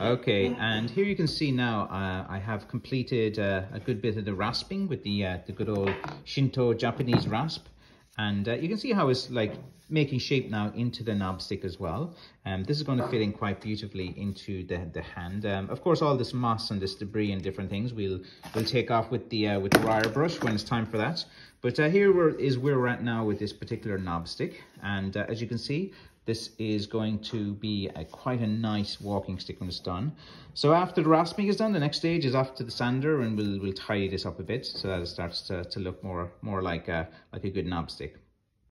Okay, and here you can see now uh, I have completed uh, a good bit of the rasping with the uh, the good old Shinto Japanese rasp. And uh, you can see how it's like making shape now into the knob stick as well. Um, this is going to fit in quite beautifully into the, the hand. Um, of course, all this moss and this debris and different things we'll, we'll take off with the, uh, with the wire brush when it's time for that. But uh, here is where we're at now with this particular knob stick. And uh, as you can see, this is going to be a, quite a nice walking stick when it's done. So after the rasping is done, the next stage is after to the sander and we'll, we'll tidy this up a bit so that it starts to, to look more, more like a, like a good knob stick.